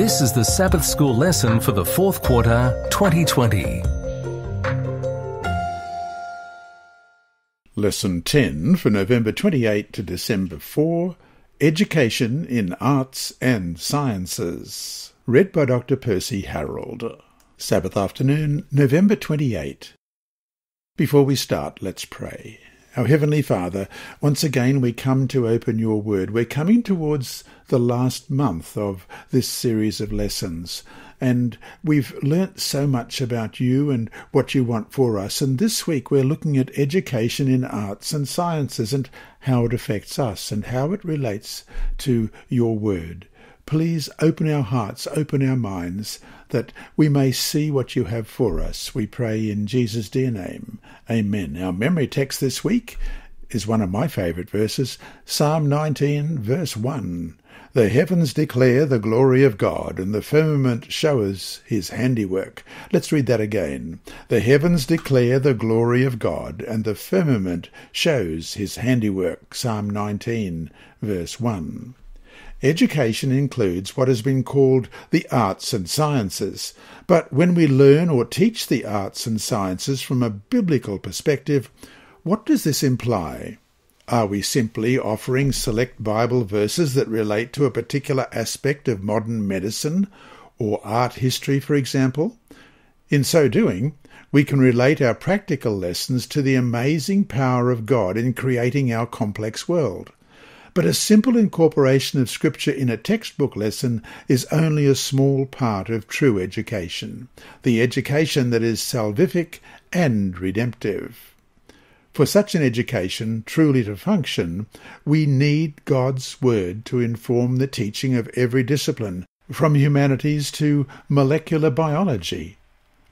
This is the Sabbath School lesson for the fourth quarter, 2020. Lesson 10 for November 28 to December 4 Education in Arts and Sciences. Read by Dr. Percy Harrold. Sabbath afternoon, November 28. Before we start, let's pray. Our Heavenly Father, once again we come to open your word. We're coming towards the last month of this series of lessons, and we've learnt so much about you and what you want for us. And this week we're looking at education in arts and sciences and how it affects us and how it relates to your word. Please open our hearts, open our minds, that we may see what you have for us. We pray in Jesus' dear name. Amen. Our memory text this week is one of my favourite verses, Psalm 19, verse 1. The heavens declare the glory of God, and the firmament shows his handiwork. Let's read that again. The heavens declare the glory of God, and the firmament shows his handiwork. Psalm 19, verse 1. Education includes what has been called the arts and sciences, but when we learn or teach the arts and sciences from a biblical perspective, what does this imply? Are we simply offering select Bible verses that relate to a particular aspect of modern medicine or art history, for example? In so doing, we can relate our practical lessons to the amazing power of God in creating our complex world. But a simple incorporation of Scripture in a textbook lesson is only a small part of true education, the education that is salvific and redemptive. For such an education truly to function, we need God's Word to inform the teaching of every discipline, from humanities to molecular biology.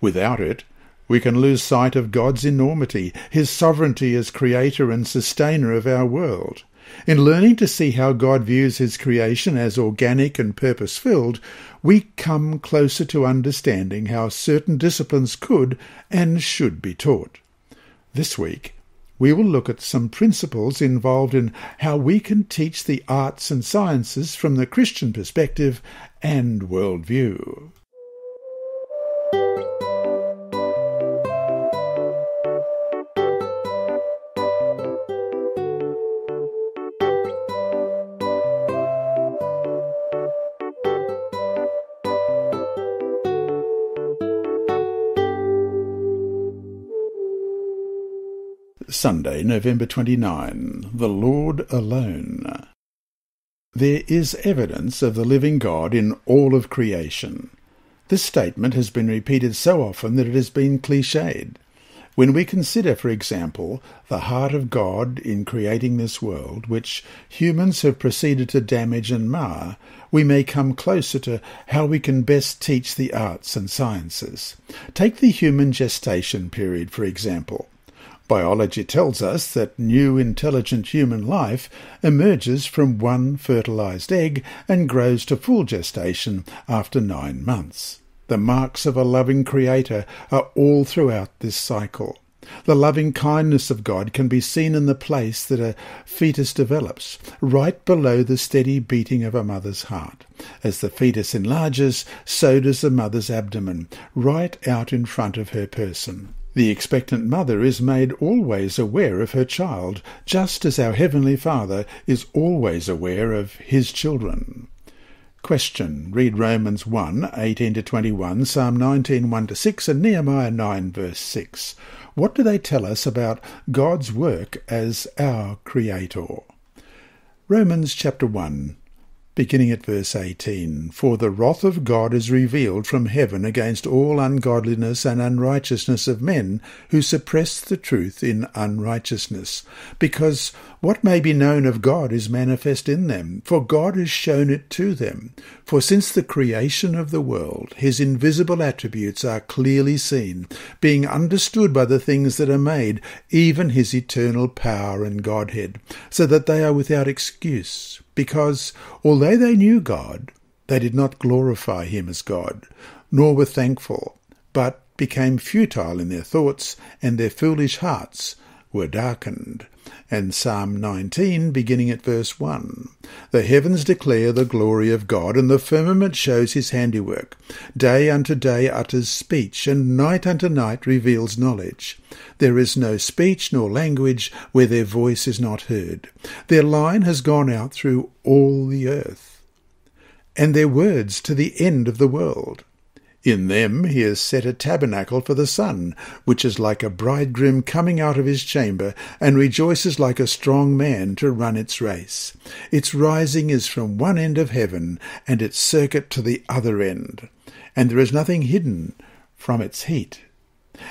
Without it, we can lose sight of God's enormity, His sovereignty as creator and sustainer of our world. In learning to see how God views his creation as organic and purpose filled, we come closer to understanding how certain disciplines could and should be taught. This week, we will look at some principles involved in how we can teach the arts and sciences from the Christian perspective and worldview. Sunday, November 29. The Lord Alone. There is evidence of the living God in all of creation. This statement has been repeated so often that it has been cliched. When we consider, for example, the heart of God in creating this world, which humans have proceeded to damage and mar, we may come closer to how we can best teach the arts and sciences. Take the human gestation period, for example. Biology tells us that new intelligent human life emerges from one fertilized egg and grows to full gestation after nine months. The marks of a loving Creator are all throughout this cycle. The loving kindness of God can be seen in the place that a fetus develops, right below the steady beating of a mother's heart. As the fetus enlarges, so does the mother's abdomen, right out in front of her person. The expectant mother is made always aware of her child, just as our Heavenly Father is always aware of His children. Question. Read Romans 1, 18 to 21, Psalm 19, 1 to 6, and Nehemiah 9, verse 6. What do they tell us about God's work as our Creator? Romans chapter 1, beginning at verse 18 For the wrath of God is revealed from heaven against all ungodliness and unrighteousness of men who suppress the truth in unrighteousness, because what may be known of God is manifest in them, for God has shown it to them. For since the creation of the world, his invisible attributes are clearly seen, being understood by the things that are made, even his eternal power and Godhead, so that they are without excuse. Because, although they knew God, they did not glorify him as God, nor were thankful, but became futile in their thoughts, and their foolish hearts were darkened. and Psalm 19 beginning at verse 1. The heavens declare the glory of God, and the firmament shows his handiwork. Day unto day utters speech, and night unto night reveals knowledge. There is no speech nor language where their voice is not heard. Their line has gone out through all the earth, and their words to the end of the world. In them he has set a tabernacle for the sun, which is like a bridegroom coming out of his chamber, and rejoices like a strong man to run its race. Its rising is from one end of heaven, and its circuit to the other end, and there is nothing hidden from its heat.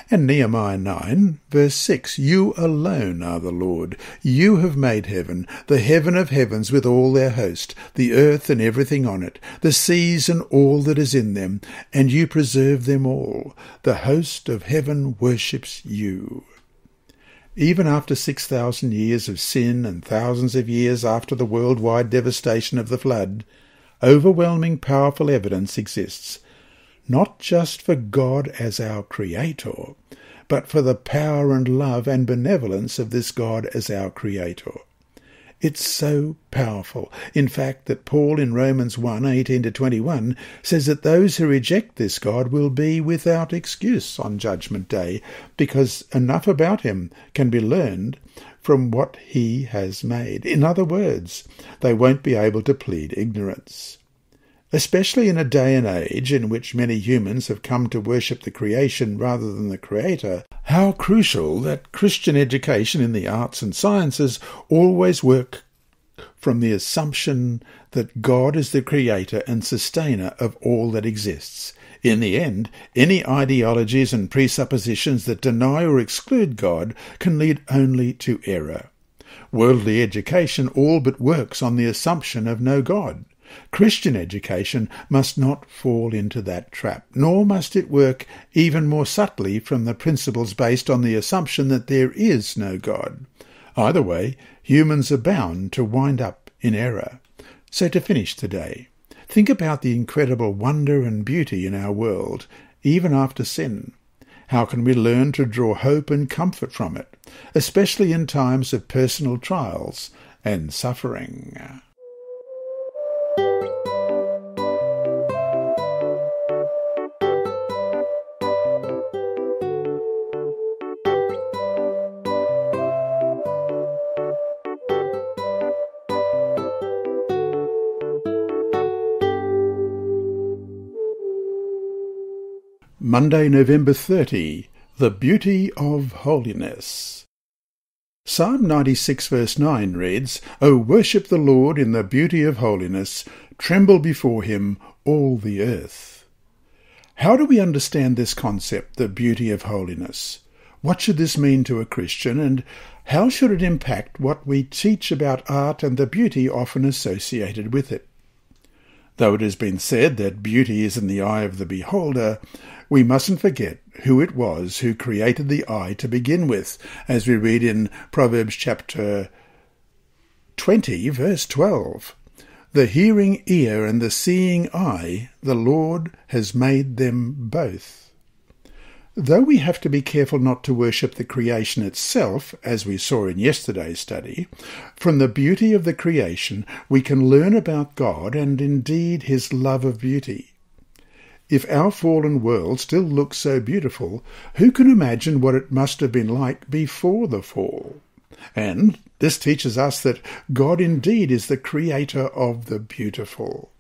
And Nehemiah 9, verse 6 You alone are the Lord. You have made heaven, the heaven of heavens with all their host, the earth and everything on it, the seas and all that is in them, and you preserve them all. The host of heaven worships you. Even after 6,000 years of sin and thousands of years after the worldwide devastation of the flood, overwhelming powerful evidence exists not just for God as our Creator, but for the power and love and benevolence of this God as our Creator. It's so powerful, in fact, that Paul in Romans 1 18 to 21 says that those who reject this God will be without excuse on Judgment Day, because enough about him can be learned from what he has made. In other words, they won't be able to plead ignorance. Especially in a day and age in which many humans have come to worship the creation rather than the Creator, how crucial that Christian education in the arts and sciences always work from the assumption that God is the creator and sustainer of all that exists. In the end, any ideologies and presuppositions that deny or exclude God can lead only to error. Worldly education all but works on the assumption of no God. Christian education must not fall into that trap, nor must it work even more subtly from the principles based on the assumption that there is no God. Either way, humans are bound to wind up in error. So to finish today, think about the incredible wonder and beauty in our world, even after sin. How can we learn to draw hope and comfort from it, especially in times of personal trials and suffering? Monday, November 30. The Beauty of Holiness. Psalm 96 verse 9 reads, O worship the Lord in the beauty of holiness, tremble before him, all the earth. How do we understand this concept, the beauty of holiness? What should this mean to a Christian, and how should it impact what we teach about art and the beauty often associated with it? Though it has been said that beauty is in the eye of the beholder, we mustn't forget who it was who created the eye to begin with, as we read in Proverbs chapter 20, verse 12. The hearing ear and the seeing eye, the Lord has made them both. Though we have to be careful not to worship the creation itself, as we saw in yesterday's study, from the beauty of the creation we can learn about God and indeed his love of beauty. If our fallen world still looks so beautiful, who can imagine what it must have been like before the fall? And this teaches us that God indeed is the creator of the beautiful.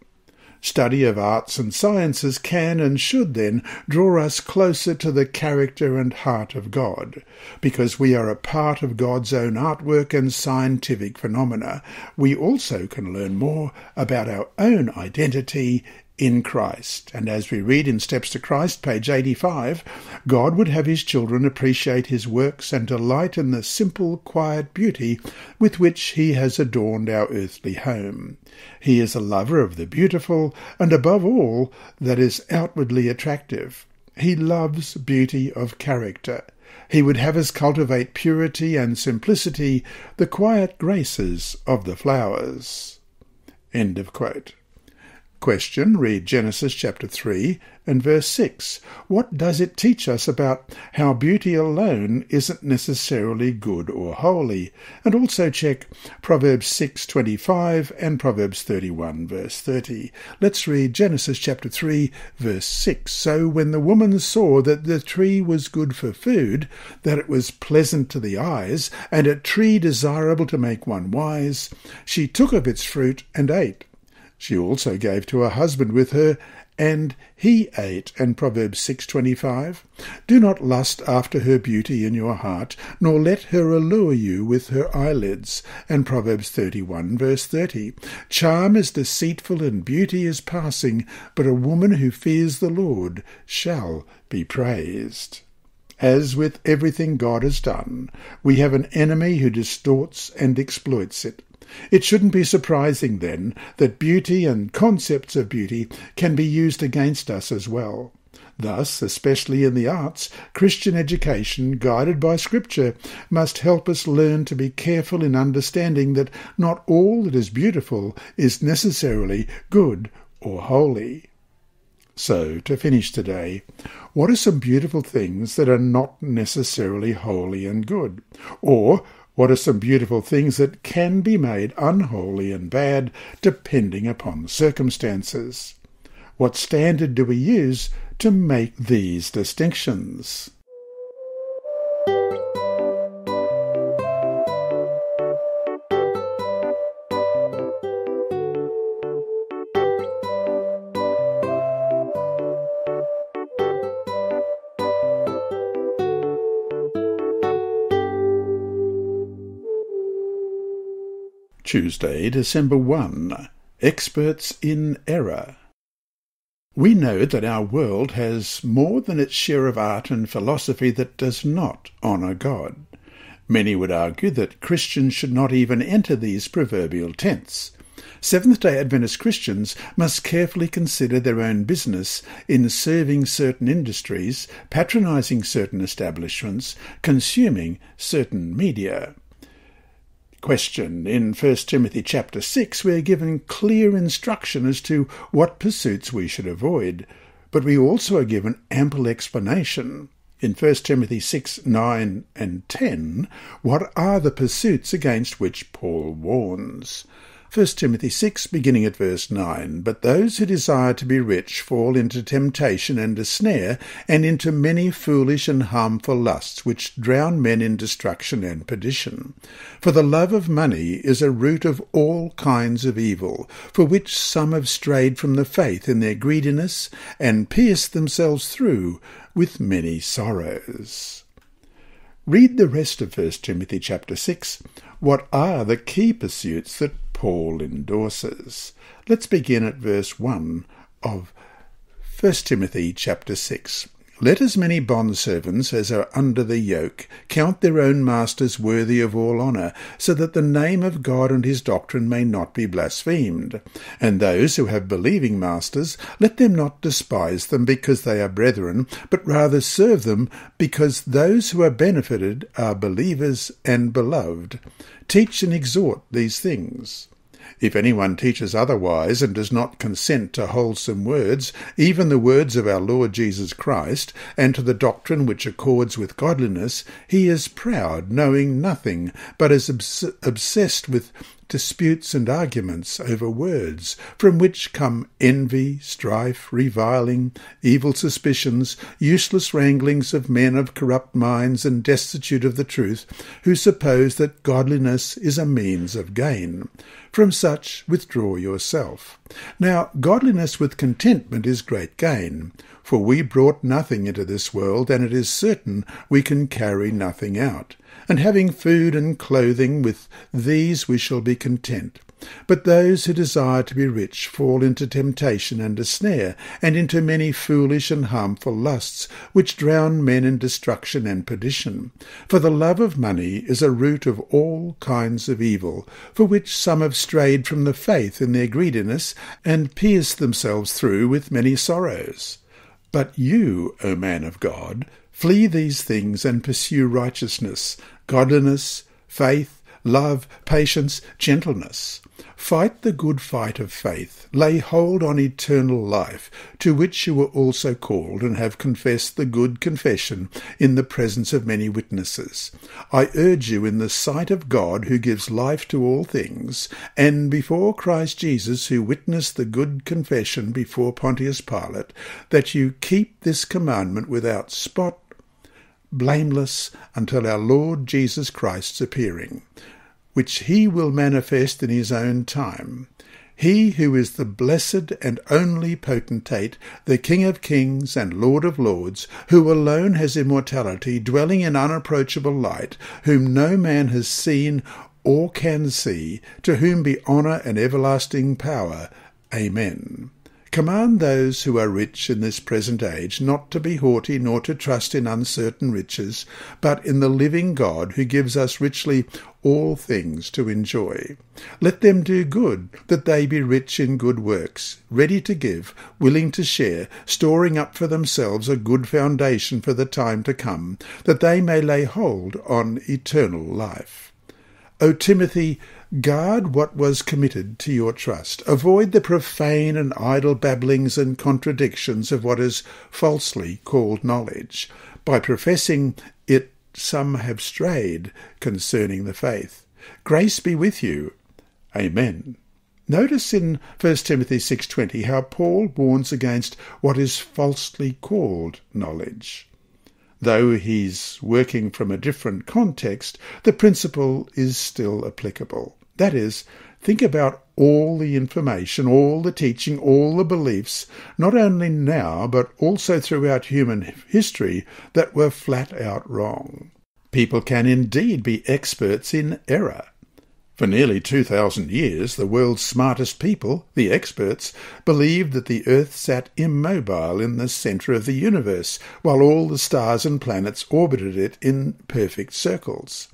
Study of arts and sciences can and should then draw us closer to the character and heart of God. Because we are a part of God's own artwork and scientific phenomena, we also can learn more about our own identity in Christ. And as we read in Steps to Christ, page 85, God would have his children appreciate his works and delight in the simple, quiet beauty with which he has adorned our earthly home. He is a lover of the beautiful, and above all, that is outwardly attractive. He loves beauty of character. He would have us cultivate purity and simplicity, the quiet graces of the flowers. End of quote. Question, read Genesis chapter 3 and verse 6. What does it teach us about how beauty alone isn't necessarily good or holy? And also check Proverbs 6:25 and Proverbs 31 verse 30. Let's read Genesis chapter 3 verse 6. So when the woman saw that the tree was good for food, that it was pleasant to the eyes, and a tree desirable to make one wise, she took of its fruit and ate. She also gave to her husband with her, and he ate. And Proverbs 6.25, Do not lust after her beauty in your heart, nor let her allure you with her eyelids. And Proverbs 31 verse 30, Charm is deceitful and beauty is passing, but a woman who fears the Lord shall be praised. As with everything God has done, we have an enemy who distorts and exploits it. It shouldn't be surprising, then, that beauty and concepts of beauty can be used against us as well. Thus, especially in the arts, Christian education, guided by Scripture, must help us learn to be careful in understanding that not all that is beautiful is necessarily good or holy. So, to finish today, what are some beautiful things that are not necessarily holy and good? Or what are some beautiful things that can be made unholy and bad depending upon the circumstances? What standard do we use to make these distinctions? Tuesday, December 1. Experts in Error. We know that our world has more than its share of art and philosophy that does not honour God. Many would argue that Christians should not even enter these proverbial tents. Seventh day Adventist Christians must carefully consider their own business in serving certain industries, patronising certain establishments, consuming certain media question. In 1 Timothy chapter 6, we are given clear instruction as to what pursuits we should avoid, but we also are given ample explanation. In 1 Timothy 6, 9 and 10, what are the pursuits against which Paul warns? 1 Timothy 6, beginning at verse 9. But those who desire to be rich fall into temptation and a snare, and into many foolish and harmful lusts, which drown men in destruction and perdition. For the love of money is a root of all kinds of evil, for which some have strayed from the faith in their greediness, and pierced themselves through with many sorrows. Read the rest of 1 Timothy chapter 6. What are the key pursuits that Paul endorses. Let's begin at verse 1 of 1 Timothy chapter 6. Let as many bondservants as are under the yoke count their own masters worthy of all honour, so that the name of God and his doctrine may not be blasphemed. And those who have believing masters, let them not despise them because they are brethren, but rather serve them because those who are benefited are believers and beloved. Teach and exhort these things. If anyone teaches otherwise and does not consent to wholesome words, even the words of our Lord Jesus Christ, and to the doctrine which accords with godliness, he is proud, knowing nothing, but is obs- obsessed with disputes and arguments over words, from which come envy, strife, reviling, evil suspicions, useless wranglings of men of corrupt minds and destitute of the truth, who suppose that godliness is a means of gain. From such withdraw yourself. Now, godliness with contentment is great gain, for we brought nothing into this world, and it is certain we can carry nothing out and having food and clothing, with these we shall be content. But those who desire to be rich fall into temptation and a snare, and into many foolish and harmful lusts, which drown men in destruction and perdition. For the love of money is a root of all kinds of evil, for which some have strayed from the faith in their greediness, and pierced themselves through with many sorrows. But you, O man of God, flee these things and pursue righteousness, godliness, faith, love, patience, gentleness. Fight the good fight of faith. Lay hold on eternal life, to which you were also called, and have confessed the good confession in the presence of many witnesses. I urge you in the sight of God, who gives life to all things, and before Christ Jesus, who witnessed the good confession before Pontius Pilate, that you keep this commandment without spot, blameless, until our Lord Jesus Christ's appearing which he will manifest in his own time. He who is the blessed and only potentate, the King of kings and Lord of lords, who alone has immortality, dwelling in unapproachable light, whom no man has seen or can see, to whom be honour and everlasting power. Amen. Command those who are rich in this present age not to be haughty nor to trust in uncertain riches, but in the living God who gives us richly all things to enjoy. Let them do good, that they be rich in good works, ready to give, willing to share, storing up for themselves a good foundation for the time to come, that they may lay hold on eternal life. O Timothy, Guard what was committed to your trust. Avoid the profane and idle babblings and contradictions of what is falsely called knowledge. By professing it, some have strayed concerning the faith. Grace be with you. Amen. Notice in 1 Timothy 6:20 how Paul warns against what is falsely called knowledge. Though he's working from a different context, the principle is still applicable. That is, think about all the information, all the teaching, all the beliefs, not only now, but also throughout human history, that were flat out wrong. People can indeed be experts in error. For nearly 2,000 years, the world's smartest people, the experts, believed that the Earth sat immobile in the centre of the universe, while all the stars and planets orbited it in perfect circles.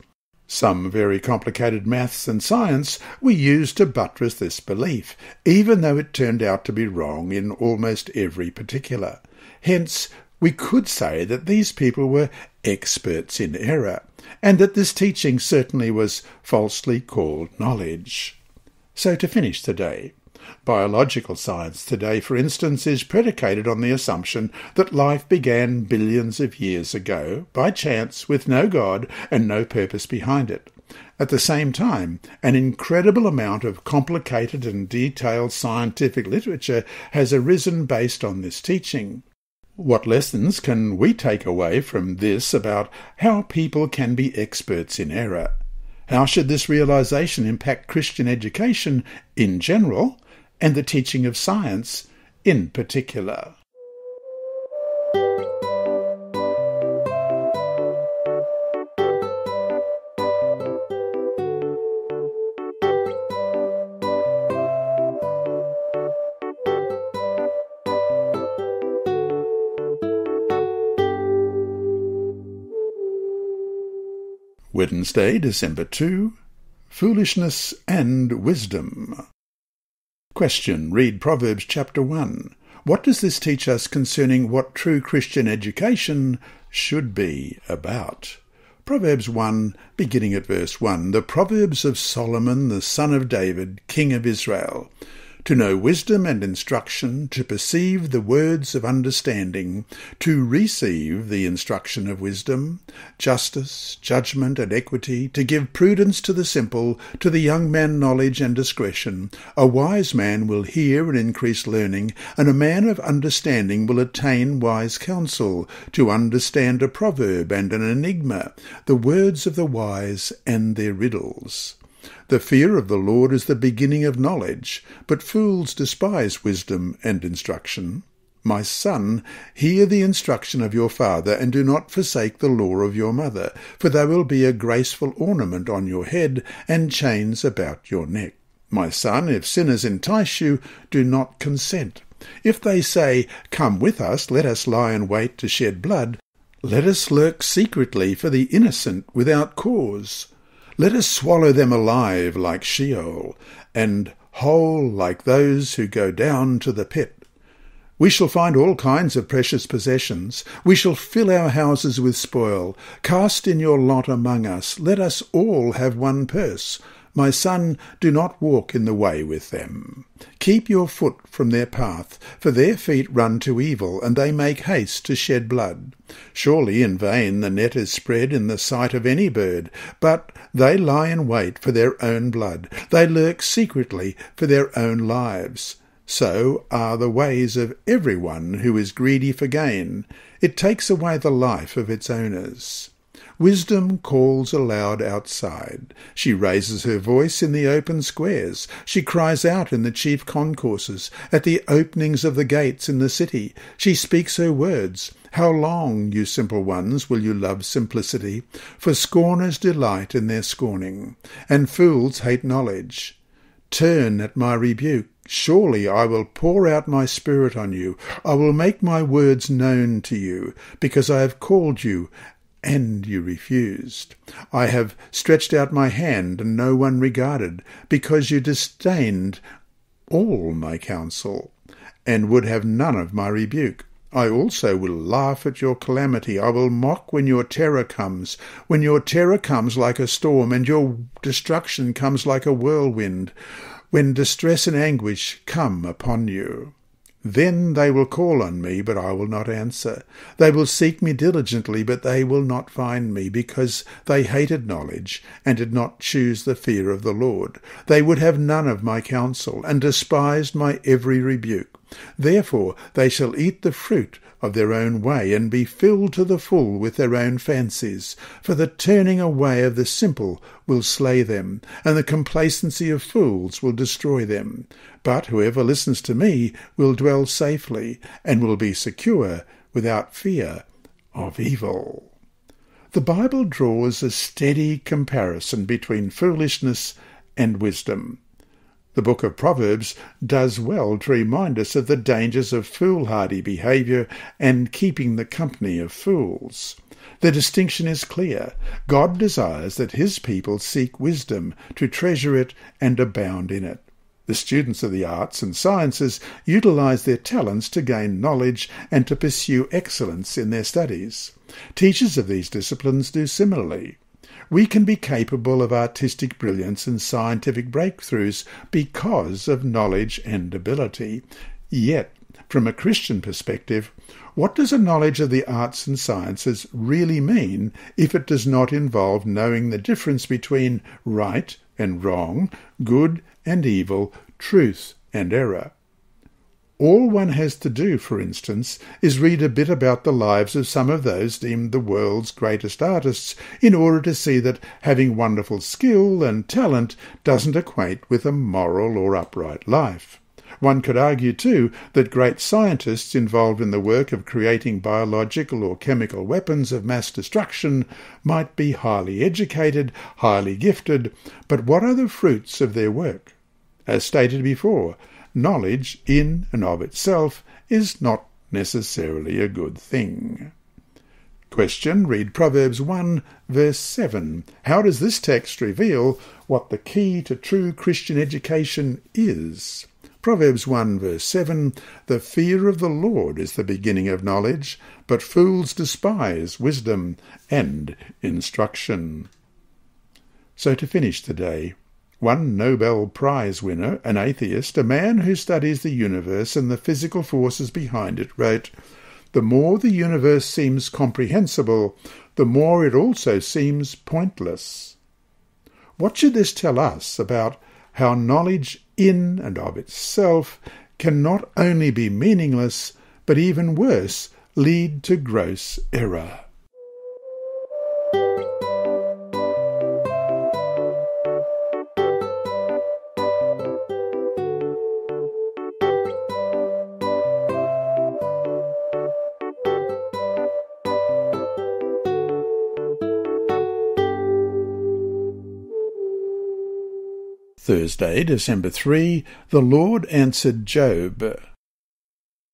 Some very complicated maths and science were used to buttress this belief, even though it turned out to be wrong in almost every particular. Hence, we could say that these people were experts in error, and that this teaching certainly was falsely called knowledge. So to finish the day, Biological science today, for instance, is predicated on the assumption that life began billions of years ago, by chance, with no God and no purpose behind it. At the same time, an incredible amount of complicated and detailed scientific literature has arisen based on this teaching. What lessons can we take away from this about how people can be experts in error? How should this realization impact Christian education in general and the teaching of science in particular. Wednesday, December 2 Foolishness and Wisdom. Question. Read Proverbs chapter 1. What does this teach us concerning what true Christian education should be about? Proverbs 1, beginning at verse 1. The Proverbs of Solomon, the son of David, king of Israel to know wisdom and instruction, to perceive the words of understanding, to receive the instruction of wisdom, justice, judgment, and equity, to give prudence to the simple, to the young man knowledge and discretion. A wise man will hear and increase learning, and a man of understanding will attain wise counsel, to understand a proverb and an enigma, the words of the wise and their riddles. The fear of the Lord is the beginning of knowledge, but fools despise wisdom and instruction. My son, hear the instruction of your father, and do not forsake the law of your mother, for they will be a graceful ornament on your head, and chains about your neck. My son, if sinners entice you, do not consent. If they say, Come with us, let us lie in wait to shed blood, let us lurk secretly for the innocent without cause. Let us swallow them alive like Sheol, and whole like those who go down to the pit. We shall find all kinds of precious possessions. We shall fill our houses with spoil. Cast in your lot among us. Let us all have one purse. My son, do not walk in the way with them. Keep your foot from their path, for their feet run to evil, and they make haste to shed blood. Surely in vain the net is spread in the sight of any bird, but they lie in wait for their own blood. They lurk secretly for their own lives. So are the ways of every one who is greedy for gain. It takes away the life of its owners. Wisdom calls aloud outside. She raises her voice in the open squares. She cries out in the chief concourses, at the openings of the gates in the city. She speaks her words. How long, you simple ones, will you love simplicity? For scorners delight in their scorning, and fools hate knowledge. Turn at my rebuke. Surely I will pour out my spirit on you. I will make my words known to you, because I have called you, and you refused. I have stretched out my hand, and no one regarded, because you disdained all my counsel, and would have none of my rebuke. I also will laugh at your calamity. I will mock when your terror comes, when your terror comes like a storm, and your destruction comes like a whirlwind, when distress and anguish come upon you. Then they will call on me, but I will not answer. They will seek me diligently, but they will not find me, because they hated knowledge, and did not choose the fear of the Lord. They would have none of my counsel, and despised my every rebuke. Therefore they shall eat the fruit of their own way, and be filled to the full with their own fancies. For the turning away of the simple will slay them, and the complacency of fools will destroy them. But whoever listens to me will dwell safely, and will be secure without fear of evil. The Bible draws a steady comparison between foolishness and wisdom. The book of Proverbs does well to remind us of the dangers of foolhardy behaviour and keeping the company of fools. The distinction is clear. God desires that his people seek wisdom, to treasure it and abound in it. The students of the arts and sciences utilize their talents to gain knowledge and to pursue excellence in their studies. Teachers of these disciplines do similarly. We can be capable of artistic brilliance and scientific breakthroughs because of knowledge and ability. Yet, from a Christian perspective, what does a knowledge of the arts and sciences really mean if it does not involve knowing the difference between right and wrong, good and evil, truth and error? All one has to do, for instance, is read a bit about the lives of some of those deemed the world's greatest artists in order to see that having wonderful skill and talent doesn't equate with a moral or upright life. One could argue, too, that great scientists involved in the work of creating biological or chemical weapons of mass destruction might be highly educated, highly gifted, but what are the fruits of their work? As stated before, knowledge in and of itself is not necessarily a good thing. Question. Read Proverbs 1 verse 7. How does this text reveal what the key to true Christian education is? Proverbs 1 verse 7 The fear of the Lord is the beginning of knowledge, but fools despise wisdom and instruction. So to finish the day, one Nobel Prize winner, an atheist, a man who studies the universe and the physical forces behind it, wrote, The more the universe seems comprehensible, the more it also seems pointless. What should this tell us about how knowledge in and of itself can not only be meaningless, but even worse, lead to gross error? Thursday, December 3, the Lord answered Job.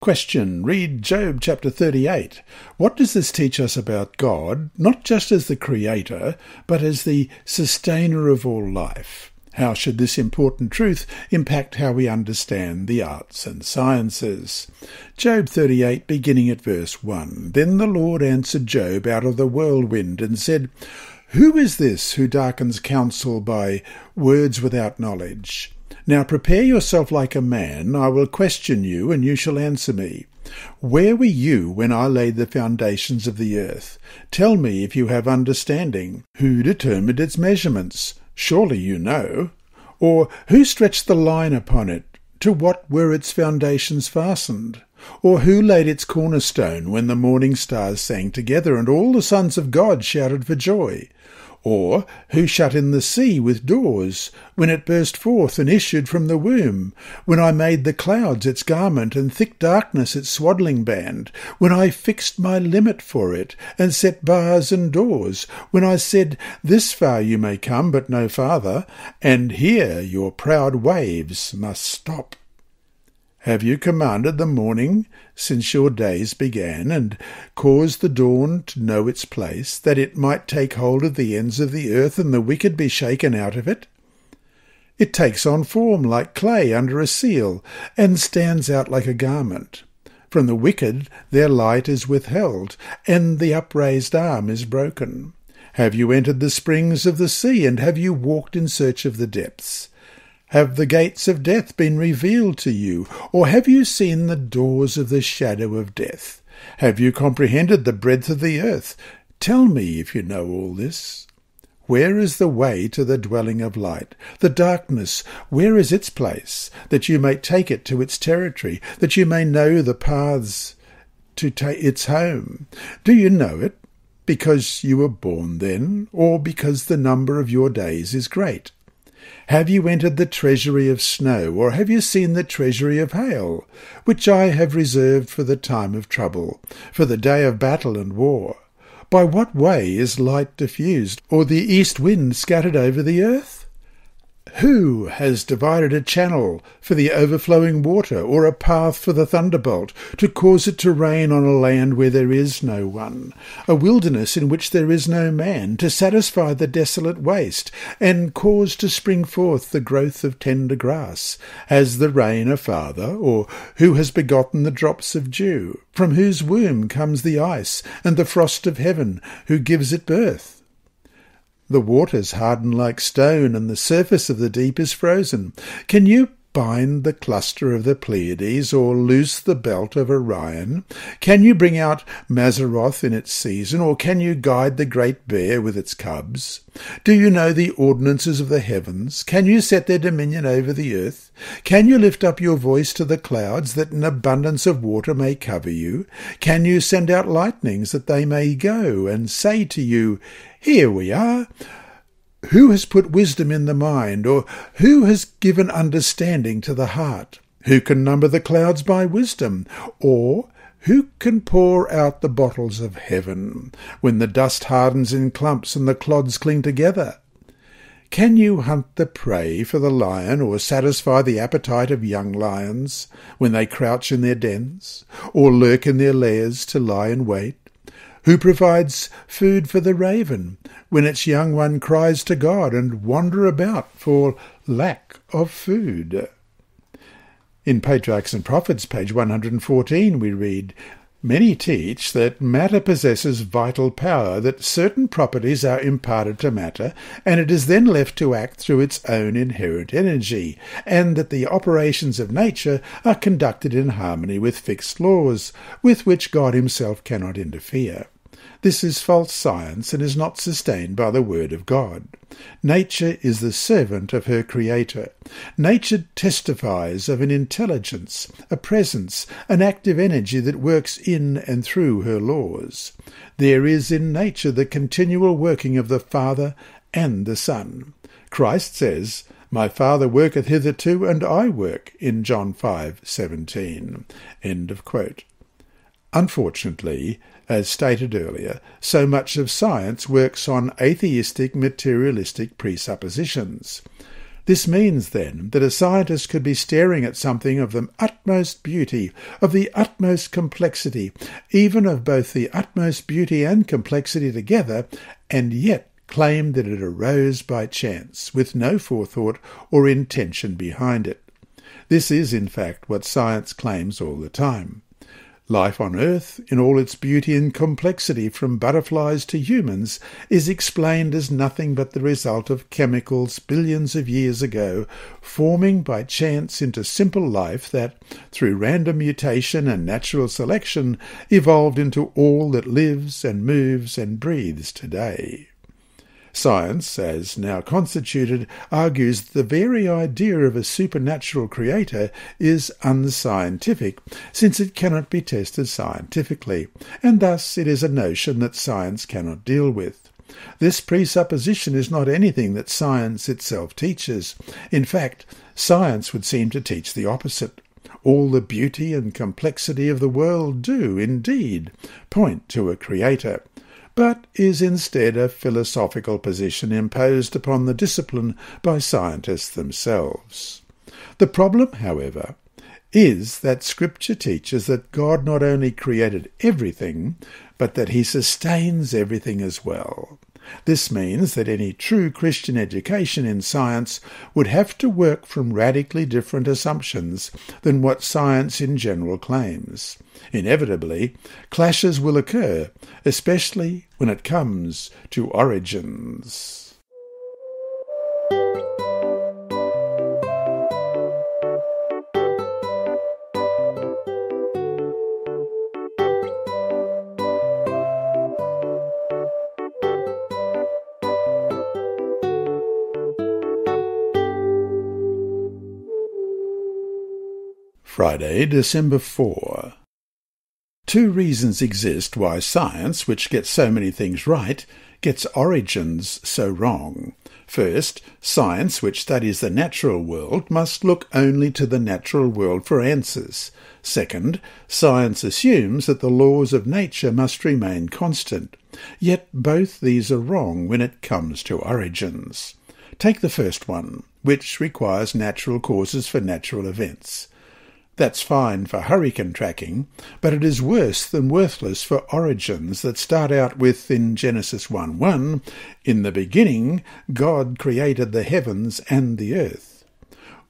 Question. Read Job chapter 38. What does this teach us about God, not just as the Creator, but as the sustainer of all life? How should this important truth impact how we understand the arts and sciences? Job 38, beginning at verse 1. Then the Lord answered Job out of the whirlwind and said, Who is this who darkens counsel by words without knowledge? Now prepare yourself like a man, I will question you, and you shall answer me. Where were you when I laid the foundations of the earth? Tell me if you have understanding. Who determined its measurements? Surely you know. Or who stretched the line upon it? To what were its foundations fastened? Or who laid its cornerstone when the morning stars sang together and all the sons of God shouted for joy? Or who shut in the sea with doors, when it burst forth and issued from the womb? When I made the clouds its garment, and thick darkness its swaddling band? When I fixed my limit for it, and set bars and doors? When I said, This far you may come, but no farther, and here your proud waves must stop? Have you commanded the morning since your days began, and caused the dawn to know its place, that it might take hold of the ends of the earth, and the wicked be shaken out of it? It takes on form like clay under a seal, and stands out like a garment. From the wicked their light is withheld, and the upraised arm is broken. Have you entered the springs of the sea, and have you walked in search of the depths? Have the gates of death been revealed to you, or have you seen the doors of the shadow of death? Have you comprehended the breadth of the earth? Tell me if you know all this. Where is the way to the dwelling of light? The darkness, where is its place? That you may take it to its territory, that you may know the paths to ta- its home. Do you know it? Because you were born then, or because the number of your days is great? Have you entered the treasury of snow, or have you seen the treasury of hail, which I have reserved for the time of trouble, for the day of battle and war? By what way is light diffused, or the east wind scattered over the earth? Who has divided a channel for the overflowing water, or a path for the thunderbolt, to cause it to rain on a land where there is no one, a wilderness in which there is no man, to satisfy the desolate waste, and cause to spring forth the growth of tender grass? Has the rain a father, or who has begotten the drops of dew? From whose womb comes the ice, and the frost of heaven, who gives it birth? The waters harden like stone, and the surface of the deep is frozen. Can you bind the cluster of the Pleiades, or loose the belt of Orion? Can you bring out Mazzaroth in its season, or can you guide the great bear with its cubs? Do you know the ordinances of the heavens? Can you set their dominion over the earth? Can you lift up your voice to the clouds, that an abundance of water may cover you? Can you send out lightnings, that they may go, and say to you, Here we are? Who has put wisdom in the mind, or who has given understanding to the heart? Who can number the clouds by wisdom, or who can pour out the bottles of heaven, when the dust hardens in clumps and the clods cling together? Can you hunt the prey for the lion, or satisfy the appetite of young lions, when they crouch in their dens, or lurk in their lairs to lie in wait? Who provides food for the raven, when its young one cries to God and wander about for lack of food? In Patriarchs and Prophets, page 114, we read, Many teach that matter possesses vital power, that certain properties are imparted to matter, and it is then left to act through its own inherent energy, and that the operations of nature are conducted in harmony with fixed laws, with which God himself cannot interfere. This is false science and is not sustained by the Word of God. Nature is the servant of her Creator. Nature testifies of an intelligence, a presence, an active energy that works in and through her laws. There is in nature the continual working of the Father and the Son. Christ says, My Father worketh hitherto, and I work, in John 5:17. End of quote. Unfortunately, as stated earlier, so much of science works on atheistic materialistic presuppositions. This means, then, that a scientist could be staring at something of the utmost beauty, of the utmost complexity, even of both the utmost beauty and complexity together, and yet claim that it arose by chance, with no forethought or intention behind it. This is, in fact, what science claims all the time. Life on Earth, in all its beauty and complexity from butterflies to humans, is explained as nothing but the result of chemicals billions of years ago, forming by chance into simple life that, through random mutation and natural selection, evolved into all that lives and moves and breathes today. Science, as now constituted, argues that the very idea of a supernatural creator is unscientific, since it cannot be tested scientifically, and thus it is a notion that science cannot deal with. This presupposition is not anything that science itself teaches. In fact, science would seem to teach the opposite. All the beauty and complexity of the world do, indeed, point to a creator but is instead a philosophical position imposed upon the discipline by scientists themselves. The problem, however, is that Scripture teaches that God not only created everything, but that he sustains everything as well. This means that any true Christian education in science would have to work from radically different assumptions than what science in general claims. Inevitably, clashes will occur, especially when it comes to origins. Friday, December 4. Two reasons exist why science, which gets so many things right, gets origins so wrong. First, science, which studies the natural world, must look only to the natural world for answers. Second, science assumes that the laws of nature must remain constant. Yet both these are wrong when it comes to origins. Take the first one, which requires natural causes for natural events. That's fine for hurricane tracking, but it is worse than worthless for origins that start out with in Genesis 1 1, In the beginning, God created the heavens and the earth.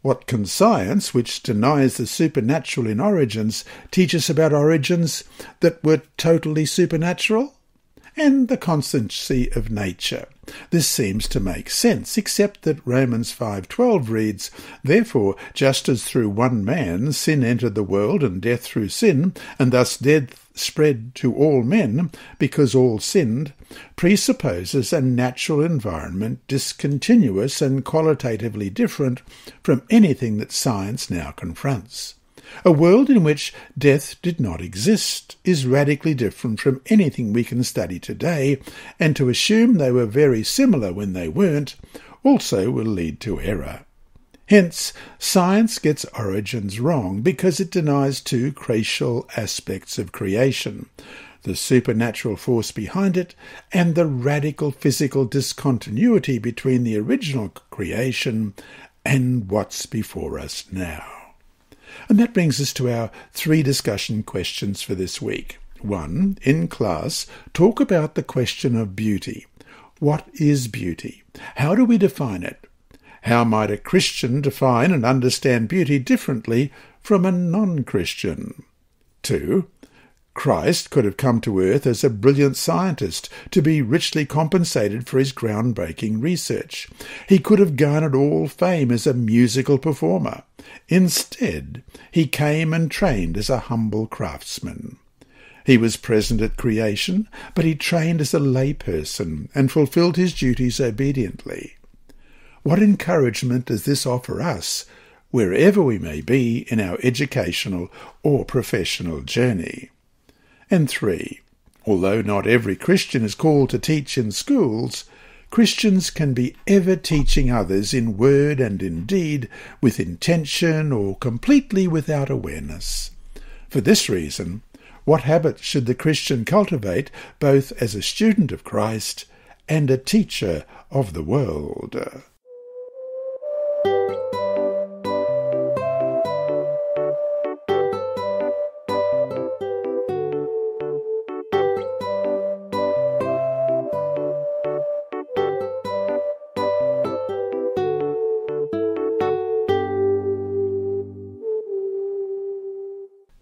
What can science, which denies the supernatural in origins, teach us about origins that were totally supernatural? And the constancy of nature. This seems to make sense, except that Romans 5:12 reads, "Therefore, just as through one man sin entered the world and death through sin, and thus death spread to all men because all sinned, presupposes a natural environment discontinuous and qualitatively different from anything that science now confronts. A world in which death did not exist is radically different from anything we can study today, and to assume they were very similar when they weren't also will lead to error. Hence, science gets origins wrong because it denies two crucial aspects of creation the supernatural force behind it, and the radical physical discontinuity between the original creation and what's before us now. And that brings us to our three discussion questions for this week. One, in class, talk about the question of beauty. What is beauty? How do we define it? How might a Christian define and understand beauty differently from a non Christian? Two, Christ could have come to earth as a brilliant scientist to be richly compensated for his groundbreaking research. He could have garnered all fame as a musical performer. Instead, he came and trained as a humble craftsman. He was present at creation, but he trained as a layperson and fulfilled his duties obediently. What encouragement does this offer us, wherever we may be in our educational or professional journey? And three, although not every Christian is called to teach in schools, Christians can be ever teaching others in word and in deed, with intention or completely without awareness. For this reason, what habits should the Christian cultivate both as a student of Christ and a teacher of the world?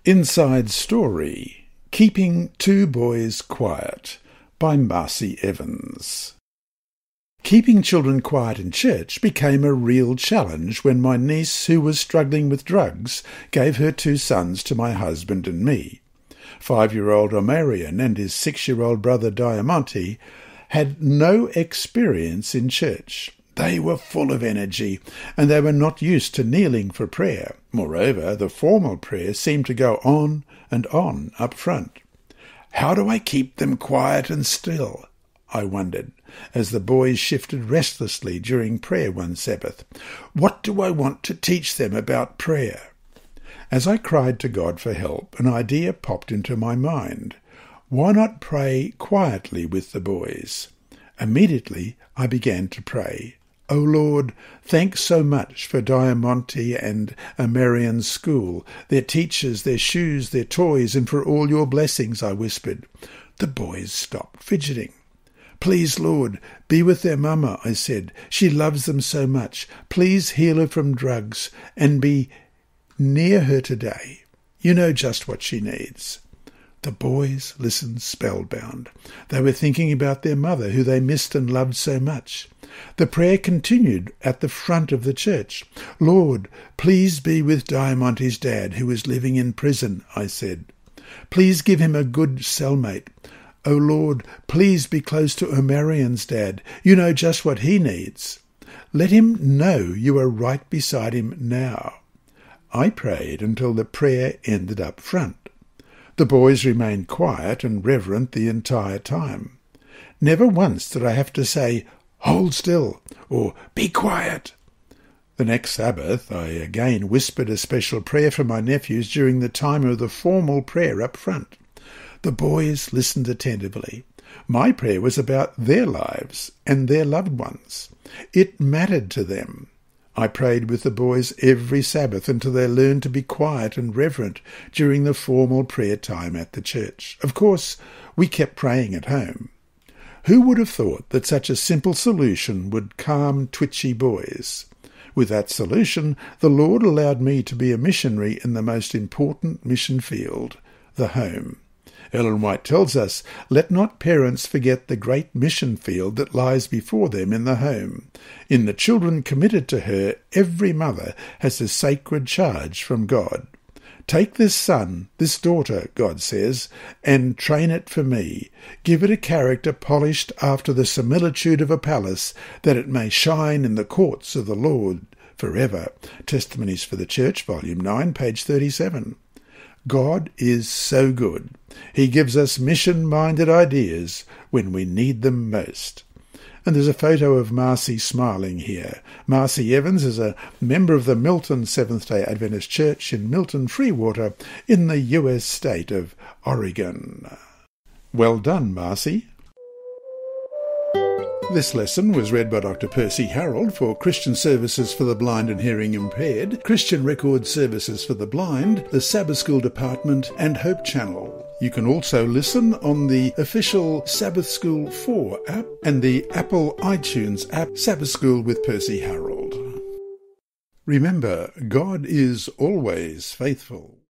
Inside Story Keeping Two Boys Quiet by Marcy Evans. Keeping children quiet in church became a real challenge when my niece, who was struggling with drugs, gave her two sons to my husband and me. Five-year-old Omarion and his six-year-old brother Diamante had no experience in church. They were full of energy, and they were not used to kneeling for prayer. Moreover, the formal prayer seemed to go on and on up front. How do I keep them quiet and still? I wondered, as the boys shifted restlessly during prayer one Sabbath. What do I want to teach them about prayer? As I cried to God for help, an idea popped into my mind. Why not pray quietly with the boys? Immediately I began to pray. O Lord, thanks so much for Diamante and Omarion's school, their teachers, their shoes, their toys, and for all your blessings, I whispered. The boys stopped fidgeting. Please, Lord, be with their mamma, I said. She loves them so much. Please heal her from drugs and be near her today. You know just what she needs. The boys listened spellbound. They were thinking about their mother, who they missed and loved so much. The prayer continued at the front of the church. Lord, please be with Diamante's dad, who is living in prison, I said. Please give him a good cellmate. O oh Lord, please be close to Omarion's dad. You know just what he needs. Let him know you are right beside him now. I prayed until the prayer ended up front. The boys remained quiet and reverent the entire time. Never once did I have to say, Hold still, or Be quiet. The next Sabbath I again whispered a special prayer for my nephews during the time of the formal prayer up front. The boys listened attentively. My prayer was about their lives and their loved ones. It mattered to them. I prayed with the boys every Sabbath until they learned to be quiet and reverent during the formal prayer time at the church. Of course, we kept praying at home. Who would have thought that such a simple solution would calm twitchy boys? With that solution, the Lord allowed me to be a missionary in the most important mission field, the home. Ellen White tells us, Let not parents forget the great mission field that lies before them in the home. In the children committed to her, every mother has a sacred charge from God. Take this son, this daughter, God says, and train it for me. Give it a character polished after the similitude of a palace, that it may shine in the courts of the Lord forever. Testimonies for the Church, Volume 9, page 37. God is so good. He gives us mission-minded ideas when we need them most. And there's a photo of Marcy smiling here. Marcy Evans is a member of the Milton Seventh-day Adventist Church in Milton Freewater in the U.S. state of Oregon. Well done, Marcy. This lesson was read by Dr. Percy Harrold for Christian Services for the Blind and Hearing Impaired, Christian Record Services for the Blind, the Sabbath School Department, and Hope Channel. You can also listen on the official Sabbath School 4 app and the Apple iTunes app Sabbath School with Percy Harrold. Remember, God is always faithful.